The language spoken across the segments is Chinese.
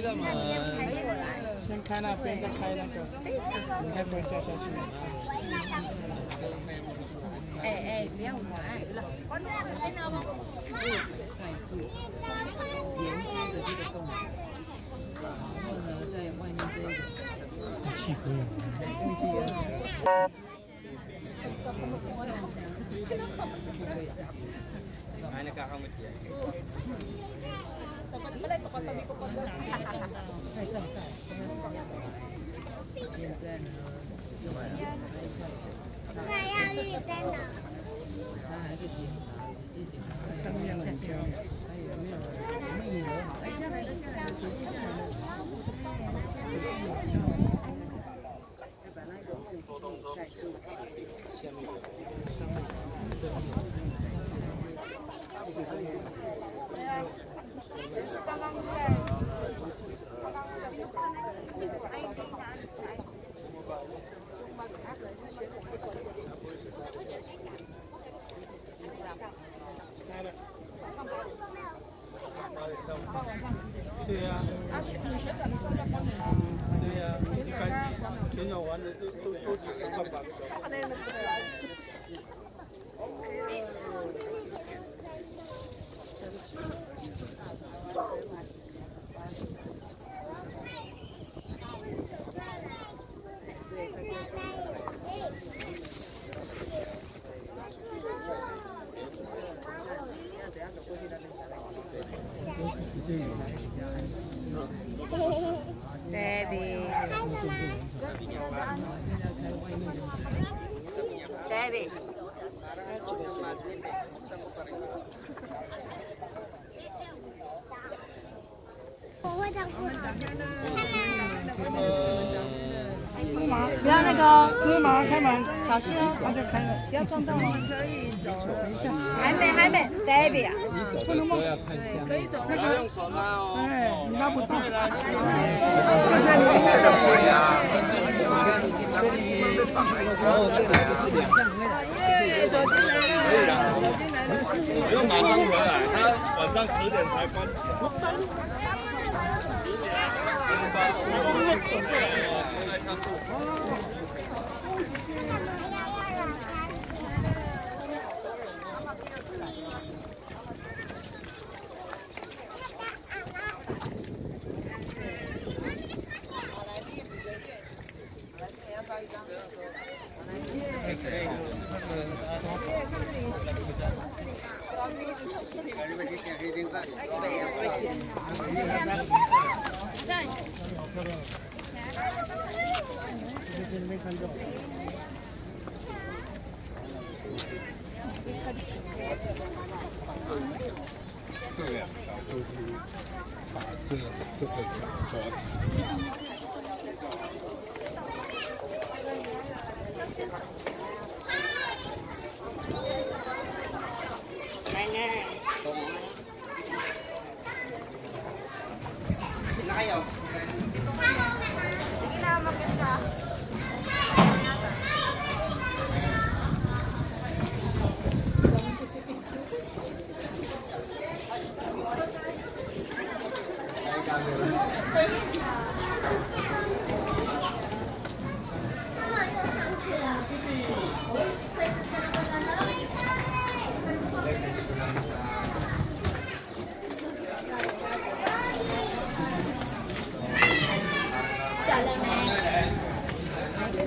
那边拍过来。先开那边，再开那个，你才不会掉下去。哎哎，不要玩。关掉了，先拿吗？沿着这个洞，然后呢，在外面 이제 不要那个，芝麻开门，小心哦，那就开了。不要撞到哦。还没还没，Debbie 啊。走的时候要看下面。不要用手拉哦。哎，你拉不动。哦，这里就是两个。不用马上回来，他晚上十点才关。 여러분들께 도. 这两条都是把这这个抓。 Thank you. 不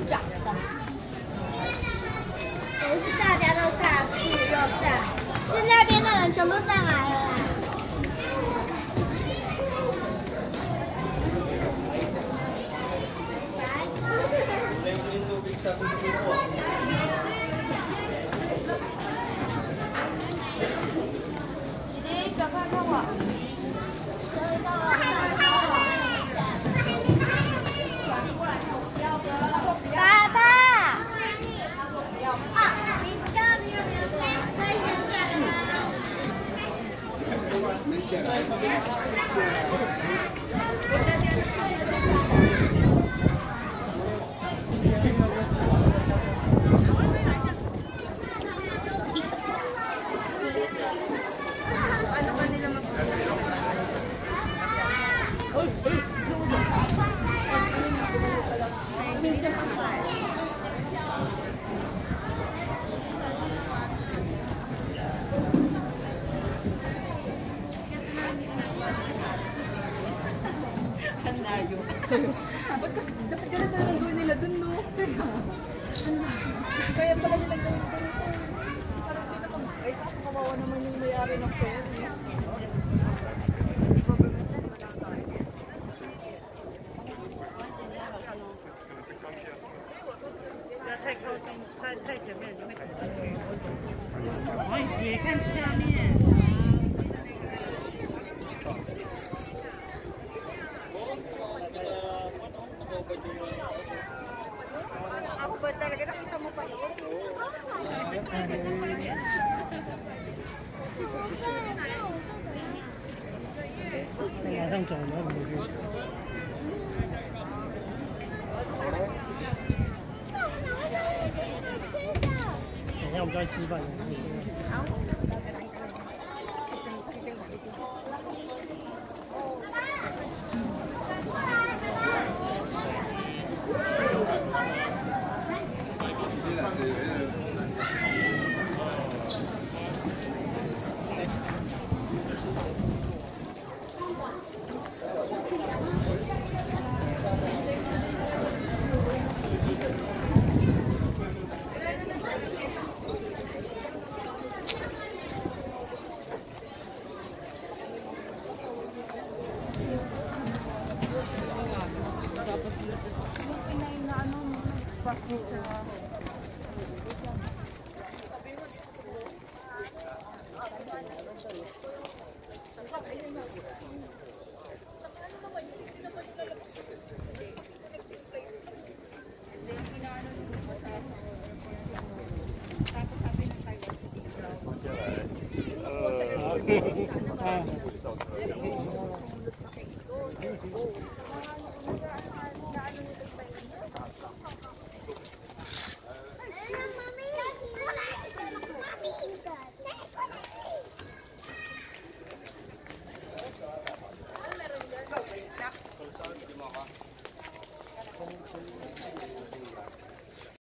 是大家都下去又上，是那边的人全部上来了。Dapat ganito lang nila dun, no? Kaya pala nilang gawin dun. Parang sino ka, ay, kaso kawawa naman yung mayari ng friend. 等下，我们再吃饭。Okay.